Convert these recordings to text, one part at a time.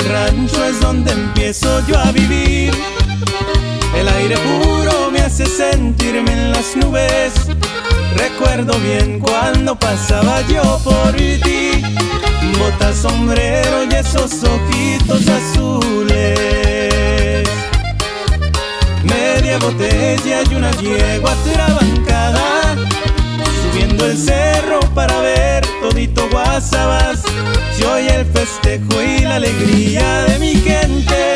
rancho es donde empiezo yo a vivir. El aire puro me hace sentirme en las nubes. Recuerdo bien cuando pasaba yo por ti. Bota, sombrero y esos ojitos azules. Media botella y una yegua atrabancada. Subiendo el cerro para ver todito Guasabas. El festejo y la alegría de mi gente.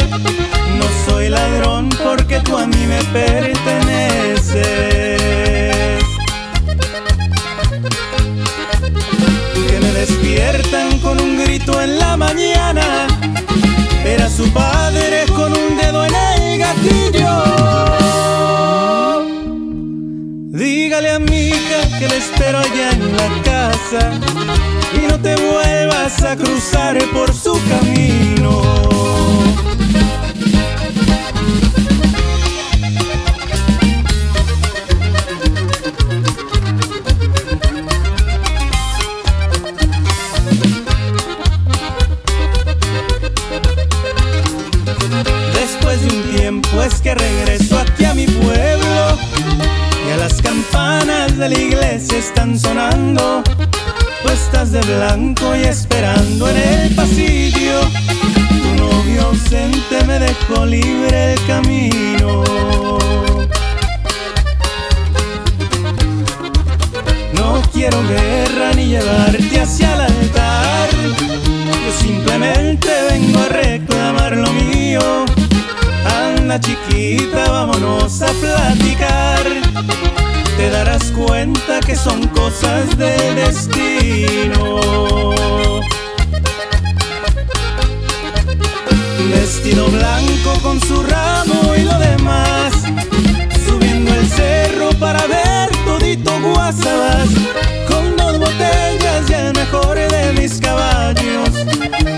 No soy ladrón porque tú a mí me perteneces. Que me despiertan con un grito en la mañana. Era su padre con un dedo en el gatillo. Dígale a mi hija que le espero allá en la casa y no te vuelvas a cruzar por su camino. Después de un tiempo es que regreso aquí a mi pueblo y a las campanas de la iglesia están sonando. Estás de blanco y esperando en el pasillo. Tu novio ausente me dejó libre el camino. No quiero guerra ni llevarte hacia el altar. Yo simplemente vengo a reclamar lo mío. Anda chiquita, vámonos a platicar te darás cuenta que son cosas de destino. Vestido blanco con su ramo y lo demás, subiendo el cerro para ver todito guasabas, con dos botellas y el mejor de mis caballos,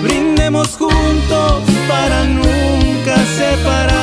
brindemos juntos para nunca separar.